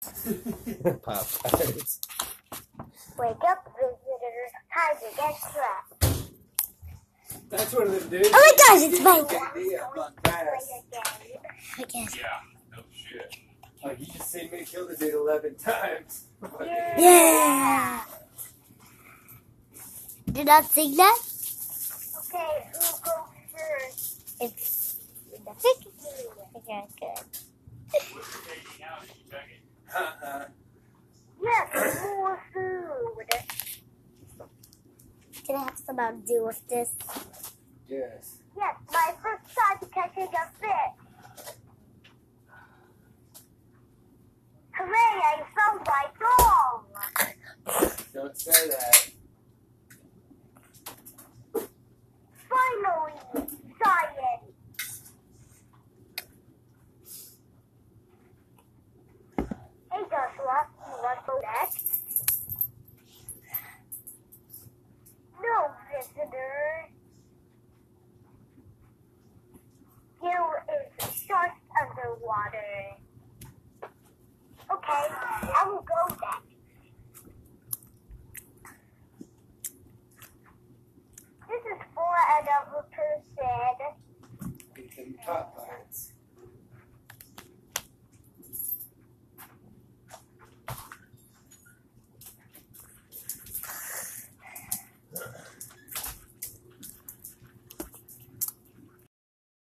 Popeyes. Wake up, visitors. Time to get dressed. That's one of them dudes. Oh my gosh, it's Mike. Day up on Play fast. I guess. Yeah, no shit. Like you just seen me kill the dude eleven times. Yeah. Did I sing that? Okay, who goes first? It's okay. Okay, good. Can I have some Mountain Dew with this? Yes. Yes, my first time catching a fish. Hooray, I found my goal. Don't say that. Finally, science. Hey Joshua, you want to go next? No, visitor. You underwater. Okay, I will go. This is for another person.